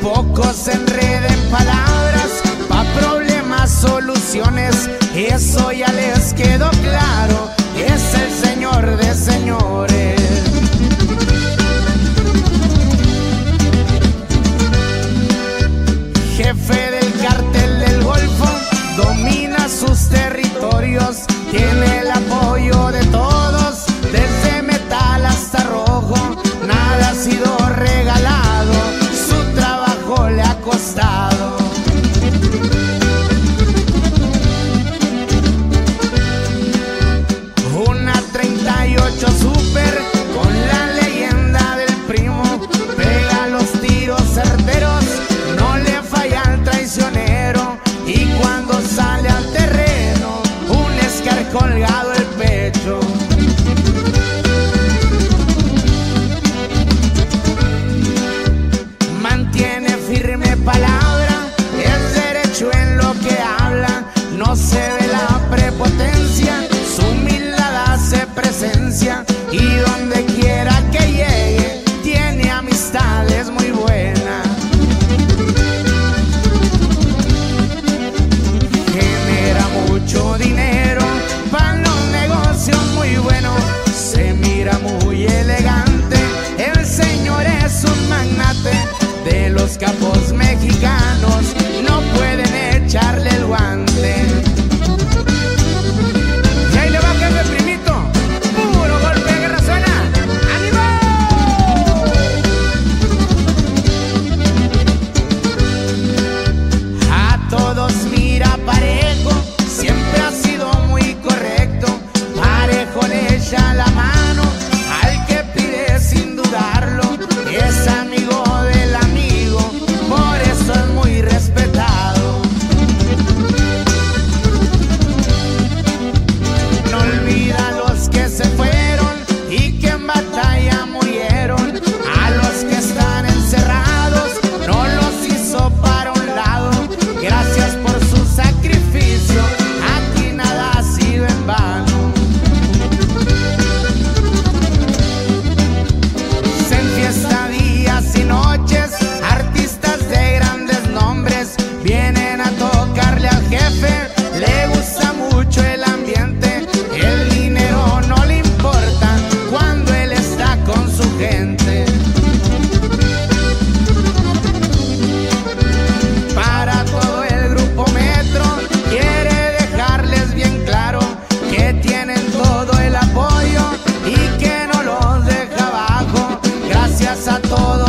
pocos enreden palabras, pa' problemas, soluciones, eso ya les quedó claro, es el Señor de Señor. capos mexicanos no pueden echarle el guante. gracias a todos.